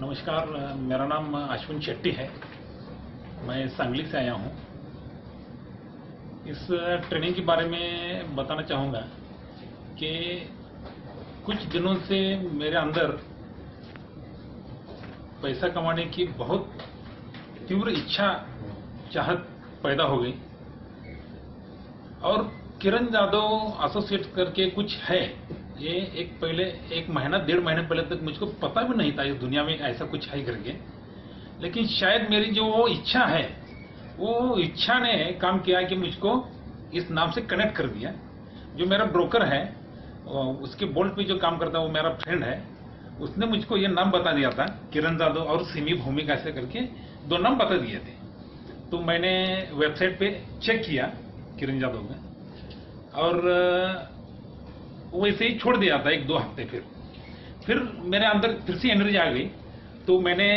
नमस्कार, मेरा नाम अश्विन शेट्टी है। मैं सांगली से आया हूँ। इस ट्रेनिंग के बारे में बताना चाहूँगा कि कुछ दिनों से मेरे अंदर पैसा कमाने की बहुत तीव्र इच्छा, चाहत पैदा हो गई। और किरण जादव एसोसिएट करके कुछ है। ये एक पहले, एक महीना, डेढ़ महीने पहले तक मुझको पता भी नहीं था इस दुनिया में ऐसा कुछ है करके लेकिन शायद मेरी जो वो इच्छा है, वो इच्छा ने काम किया कि मुझको इस नाम से कनेक्ट कर दिया। जो मेरा ब्रोकर है उसके बोल्ट पे जो काम करता है, वो मेरा फ्रेंड है, उसने मुझको ये नाम बता दिया था, किरण जादव और सिमी भूमिका ऐसे करके, दो नाम बता दिए थे। तो मैंने वेबसाइट पे चेक किया किरण जादव में। और वैसे ही छोड़ दिया था एक दो हफ़्ते फिर। फिर मेरे अंदर फिर से एनर्जी आ गई तो मैंने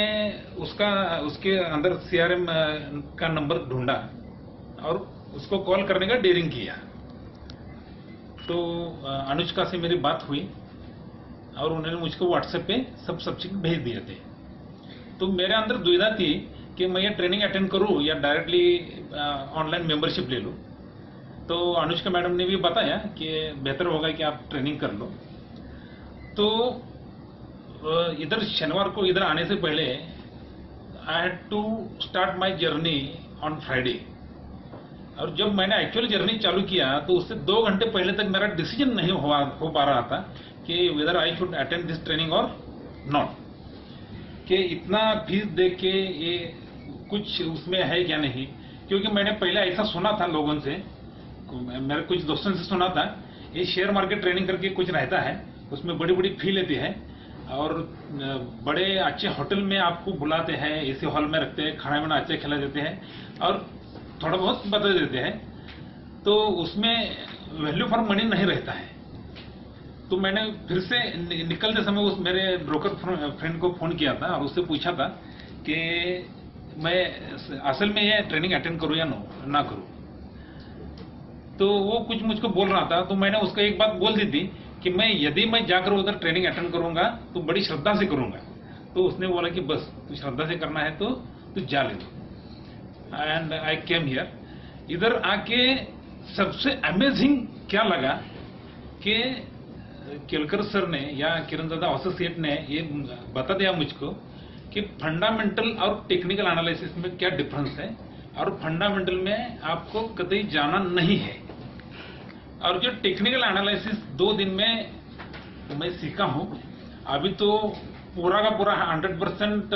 उसका, उसके अंदर सीआरएम का नंबर ढूंढा और उसको कॉल करने का डेयरिंग किया। तो अनुष्का से मेरी बात हुई और उन्होंने मुझको व्हाट्सएप पे सब सब्जेक्ट भेज दिए थे। तो मेरे अंदर दुविधा थी कि मैं ये ट्रेनिंग अटेंड करूँ या डायरेक्टली ऑनलाइन मेंबरशिप ले लूँ। तो अनुष्का मैडम ने भी बताया कि बेहतर होगा कि आप ट्रेनिंग कर लो। तो इधर शनिवार को इधर आने से पहले I had to start my journey on Friday और जब मैंने एक्चुअल जर्नी चालू किया तो उससे दो घंटे पहले तक मेरा डिसीज़न नहीं हुआ, हो पा रहा था कि whether I should attend this training और नॉट कि इतना फ़ीस दे के ये कुछ उसमें है क्या नहीं? क्योंकि मैंने पहले ऐसा सुना था लोगों से मेरे कुछ दोस्तों से सुना था, ये शेयर मार्केट ट्रेनिंग करके कुछ रहता है, उसमें बड़ी बड़ी फ़ी लेती है और बड़े अच्छे होटल में आपको बुलाते हैं एसी हॉल में रखते हैं, खाना वाना अच्छा खिला देते हैं और थोड़ा बहुत बता देते हैं। तो उसमें वैल्यू फॉर मनी नहीं रहता है। तो मैंने फिर से निकलते समय उस मेरे ब्रोकर फ्रेंड को फ़ोन किया था और उससे पूछा था कि मैं असल में ये ट्रेनिंग अटेंड करूँ या नो, ना करूँ। तो वो कुछ मुझको बोल रहा था तो मैंने उसको एक बात बोल दी थी कि मैं यदि मैं जाकर उधर ट्रेनिंग अटेंड करूँगा तो बड़ी श्रद्धा से करूँगा। तो उसने बोला कि बस, तू श्रद्धा से करना है तो तू जा ले। एंड आई केम हियर इधर आके सबसे अमेजिंग क्या लगा कि केलकर सर ने या किरण दादा एसोसिएट ने ये बता दिया मुझको कि फंडामेंटल और टेक्निकल एनालिसिस में क्या डिफरेंस है। और फंडामेंटल में आपको कतई जाना नहीं है। और जो टेक्निकल एनालिसिस दो दिन में मैं सीखा हूँ, अभी तो पूरा का पूरा हंड्रेड परसेंट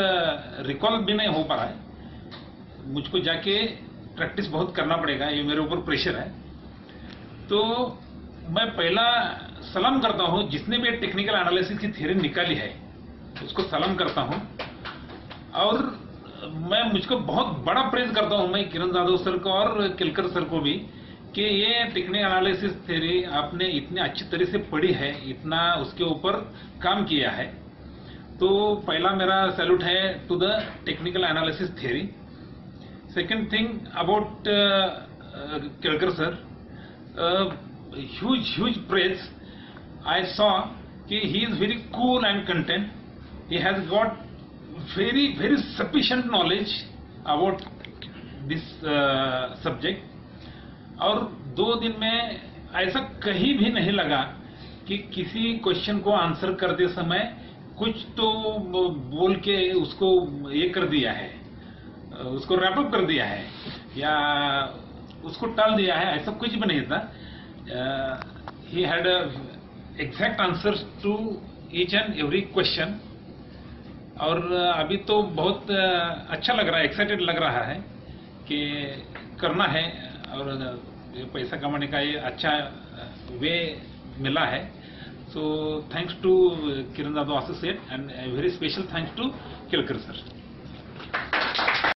रिकॉल भी नहीं हो पा रहा है। मुझको जाके प्रैक्टिस बहुत करना पड़ेगा, ये मेरे ऊपर प्रेशर है। तो मैं पहला सलाम करता हूँ, जिसने भी टेक्निकल एनालिसिस की थ्योरी निकाली है, उसको सलाम करता हूँ। और मैं मुझको बहुत बड़ा प्रेज करता हूँ, मैं किरण जाधव सर को और किलकर सर को भी, कि ये टेक्निकल एनालिसिस थ्योरी आपने इतने अच्छी तरह से पढ़ी है, इतना उसके ऊपर काम किया है। तो पहला मेरा सैल्यूट है to the technical analysis theory second thing about Kelkar sir huge huge praise I saw कि he is very cool and content he has got very very sufficient knowledge about this uh, subject. और दो दिन में ऐसा कहीं भी नहीं लगा कि किसी क्वेश्चन को आंसर करते समय कुछ तो बोल के उसको ये कर दिया है उसको रैपअप कर दिया है या उसको टाल दिया है ऐसा कुछ भी नहीं था। He had exact answer to each and every question और अभी तो बहुत अच्छा लग रहा है एक्साइटेड लग रहा है कि करना है और पैसा कमाने का ये अच्छा वे मिला है। So thanks to Kiran Yadav associate and very special thanks to Kilkar sir